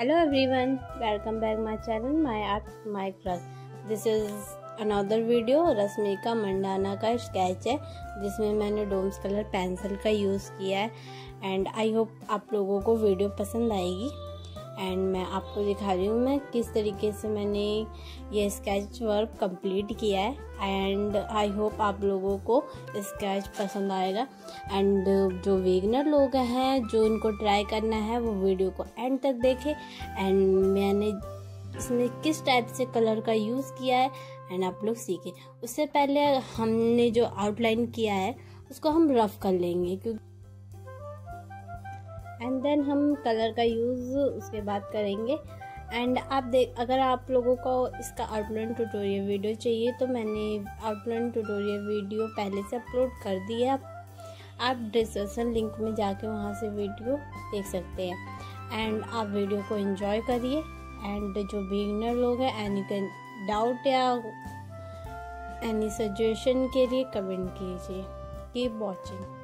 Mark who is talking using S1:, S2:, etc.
S1: hello, everyone. Welcome back my channel my art my crush this is another video Rashmika Mandanna का sketch है, जिसमें मैंने Doms colour pencil का use किया है एंड आई होप आप लोगों को वीडियो पसंद आएगी। एंड मैं आपको दिखा रही हूँ मैं किस तरीके से मैंने ये स्केच वर्क कंप्लीट किया है। एंड आई होप आप लोगों को स्केच पसंद आएगा। एंड जो वेगनर लोग हैं, जो इनको ट्राई करना है, वो वीडियो को एंड तक देखें। एंड मैंने इसमें किस टाइप से कलर का यूज़ किया है एंड आप लोग सीखें। उससे पहले हमने जो आउटलाइन किया है, उसको हम रफ कर लेंगे क्योंकि एंड देन हम कलर का यूज़ उसके बाद करेंगे. एंड आप देख, अगर आप लोगों को इसका आउटलाइन ट्यूटोरियल वीडियो चाहिए तो मैंने आउटलाइन ट्यूटोरियल वीडियो पहले से अपलोड कर दी है. आप डिस्क्रिप्शन लिंक में जाके वहाँ से वीडियो देख सकते हैं. एंड आप वीडियो को एंजॉय करिए. एंड जो बिगनर लोग हैं एनी कैन डाउट या एनी सजेशन के लिए कमेंट कीजिए. Keep watching